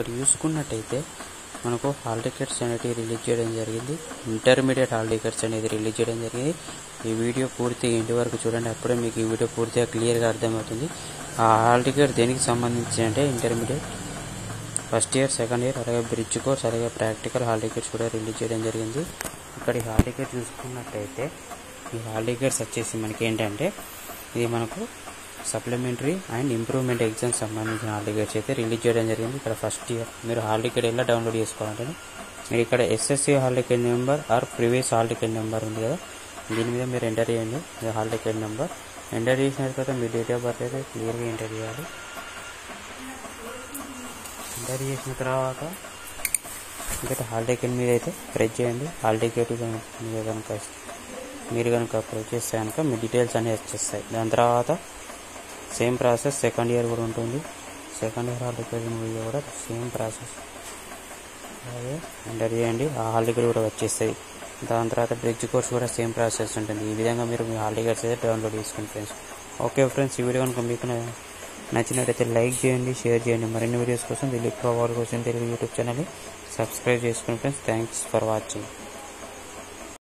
ఇక్కడ చూసుకున్నట్టయితే మనకు హాల్ టికెట్స్ అనేటివి రిలీజ్ చేయడం జరిగింది. ఇంటర్మీడియట్ హాల్ టికెట్స్ అనేది రిలీజ్ చేయడం జరిగింది. ఈ వీడియో పూర్తిగా ఇంటి వరకు చూడండి. అప్పుడే మీకు ఈ వీడియో పూర్తిగా క్లియర్గా అర్థమవుతుంది. ఆ హాల్ టికెట్ దేనికి సంబంధించి అంటే intermediate first year second year అలాగే బ్రిడ్జ్ కోర్స్ అలాగే ప్రాక్టికల్ హాల్ టికెట్స్ కూడా రిలీజ్ చేయడం జరిగింది. ఇక్కడ ఈ హాల్ టికెట్ చూసుకున్నట్టయితే ఈ హాల్ టికెట్స్ వచ్చేసి మనకి ఏంటంటే ఇది మనకు సప్లిమెంటరీ అండ్ ఇంప్రూవ్మెంట్ ఎగ్జామ్స్ సంబంధించిన హాల్ టికెట్స్ అయితే రిలీజ్ చేయడం జరిగింది. ఇక్కడ ఫస్ట్ ఇయర్. మీరు హాల్ టికెట్ ఎలా డౌన్లోడ్ చేసుకోవాలంటే మీరు ఇక్కడ SSC hall ticket number or previous hall ticket number ఉంది కదా దీని మీద మీరు ఎంటర్ చేయండి. మీ హాల్ టికెట్ నెంబర్ ఎంటర్ చేసిన తర్వాత మీ డేట్ ఆఫ్ బర్త్ అయితే క్లియర్గా ఎంటర్ చేయాలి. ఎంటర్ చేసిన తర్వాత ఇక్కడ హాల్ టికెట్ మీద అయితే ప్రెస్ చేయండి. హాల్ టికెట్ కనుక మీద కనుక మీరు కనుక ప్రెస్ చేస్తే కనుక మీ డీటెయిల్స్ అనేవి వచ్చేస్తాయి. దాని తర్వాత సేమ్ ప్రాసెస్ సెకండ్ ఇయర్ కూడా ఉంటుంది. సెకండ్ ఇయర్ హాల్ టికెట్ మీద కూడా సేమ్ ప్రాసెస్ అలాగే ఎంటర్ చేయండి. ఆ హాల్ టికెట్ కూడా వచ్చేస్తాయి. దాని తర్వాత బ్రిడ్జ్ కోర్స్ కూడా సేమ్ ప్రాసెస్ ఉంటుంది. ఈ విధంగా మీరు మీ హాల్ టికెట్స్ అయితే డౌన్లోడ్ చేసుకోండి ఫ్రెండ్స్ ఓకే ఫ్రెండ్స్ ఈ వీడియో కనుక మీకు నచ్చినట్టయితే లైక్ చేయండి షేర్ చేయండి. మరిన్ని వీడియోస్ కోసం దిలీప్ ప్రవాల్ కోసం తెలుగు యూట్యూబ్ ఛానల్ని సబ్స్క్రైబ్ చేసుకోండి ఫ్రెండ్స్ థ్యాంక్స్ ఫర్ వాచింగ్